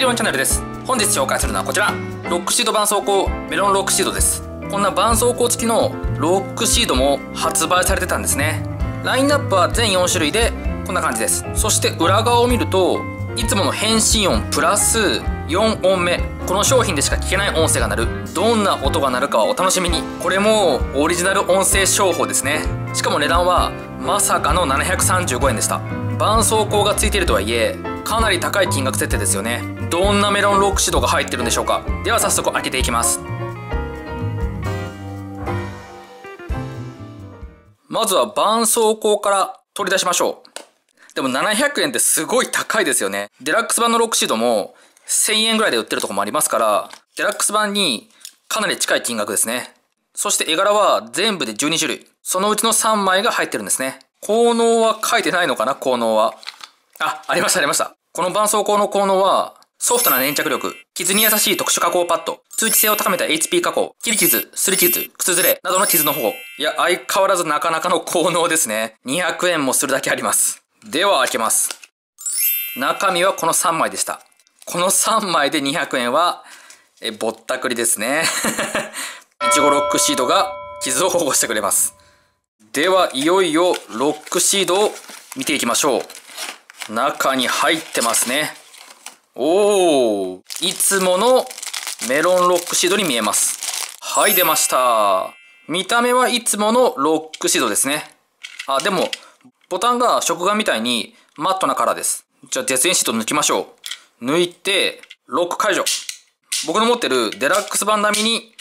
理論チャンネルです。本日紹介するのはこちら。ロックシード絆創膏メロンロックシードです。こんな絆創膏付きのロックシードも発売されてたんですね。ラインナップは全4種類でこんな感じです。そして裏側を見るといつもの返信音プラス4音目。この商品でしか聞けない音声が鳴る。どんな音が鳴るかはお楽しみに。これもオリジナル音声商法ですね。しかも値段はまさかの735円でした。絆創膏が付いているとはいえかなり高い金額設定ですよねどんなメロンロックシードが入ってるんでしょうかでは早速開けていきますまずは絆創膏から取り出しましょうでも700円ってすごい高いですよね。デラックス版のロックシードも1000円ぐらいで売ってるとこもありますから、デラックス版にかなり近い金額ですね。そして絵柄は全部で12種類。そのうちの3枚が入ってるんですね。効能は書いてないのかな効能は。あ、ありましたありました。この絆創膏の効能は、ソフトな粘着力、傷に優しい特殊加工パッド、通気性を高めた HP 加工、切り傷、すり傷、靴ずれなどの傷の保護。いや、相変わらずなかなかの効能ですね。200円もするだけあります。では開けます。中身はこの3枚でした。この3枚で200円は、え、ぼったくりですね。いちごロックシードが傷を保護してくれます。では、いよいよロックシードを見ていきましょう。中に入ってますね。おー、いつものメロンロックシードに見えます。はい、出ました。見た目はいつものロックシードですね。あ、でも、ボタンが食玩みたいにマットなカラーです。じゃあ絶縁シート抜きましょう。抜いて、ロック解除。僕の持ってるデラックス版並みに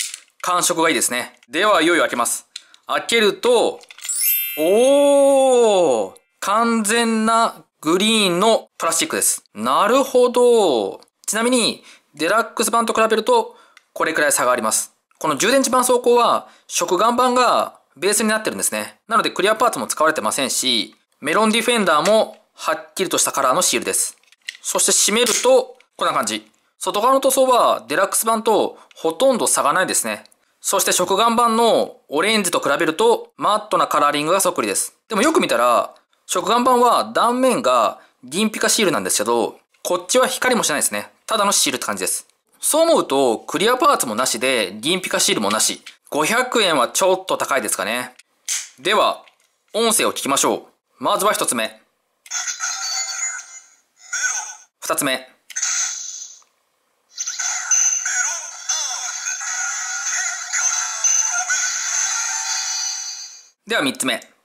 感触がいいですね。では、いよいよ開けます。開けると、おー完全なグリーンのプラスチックです。なるほど。ちなみに、デラックス版と比べると、これくらい差があります。この充電池板装甲は、食玩版がベースになってるんですね。なのでクリアパーツも使われてませんし、メロンディフェンダーもはっきりとしたカラーのシールです。そして閉めると、こんな感じ。外側の塗装はデラックス版とほとんど差がないですね。そして食玩版のオレンジと比べるとマットなカラーリングがそっくりです。でもよく見たら、食玩版は断面が銀ピカシールなんですけど、こっちは光もしないですね。ただのシールって感じです。そう思うと、クリアパーツもなしで、銀ピカシールもなし。500円はちょっと高いですかね。では、音声を聞きましょう。まずは一つ目。二つ目。では三つ目。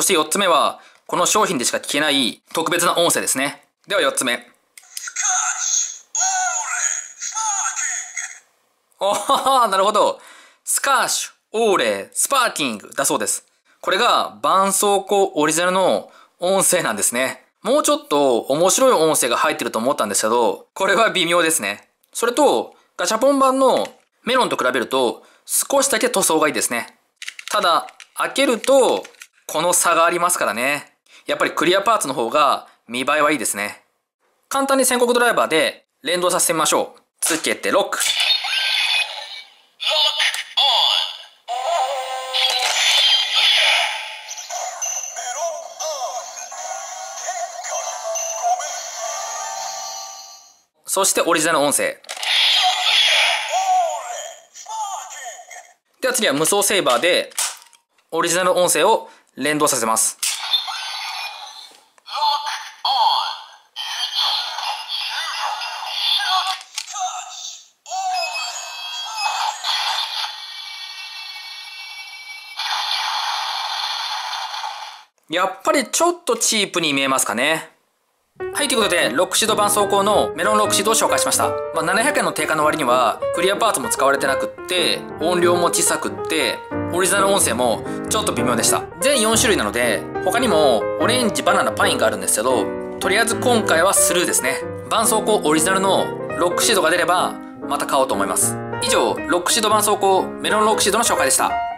そして四つ目は、この商品でしか聞けない特別な音声ですね。では四つ目。おー、なるほど。スカッシュ、オーレ、スパーキングだそうです。これが絆創膏オリジナルの音声なんですね。もうちょっと面白い音声が入ってると思ったんですけど、これは微妙ですね。それと、ガチャポン版のメロンと比べると少しだけ塗装がいいですね。ただ、開けるとこの差がありますからね。やっぱりクリアパーツの方が見栄えはいいですね。簡単に宣告ドライバーで連動させてみましょう。つけてロック。そしてオリジナル音声。では次は無双セーバーでオリジナル音声を連動させます。やっぱりちょっとチープに見えますかね。はい、ということで、ロックシード絆創膏のメロンロックシードを紹介しました。まあ、700円の定価の割には、クリアパーツも使われてなくって、音量も小さくって、オリジナル音声もちょっと微妙でした。全4種類なので、他にもオレンジ、バナナ、パインがあるんですけど、とりあえず今回はスルーですね。絆創膏オリジナルのロックシードが出れば、また買おうと思います。以上、ロックシード絆創膏メロンロックシードの紹介でした。